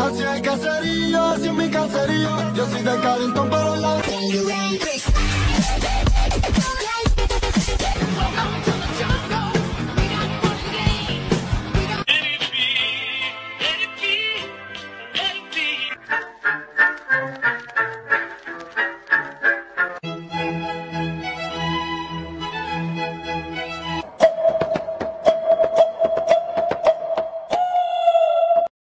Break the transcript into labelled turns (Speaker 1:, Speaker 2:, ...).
Speaker 1: Así el caserío, así es mi caserío. Yo soy de Carrington, pero la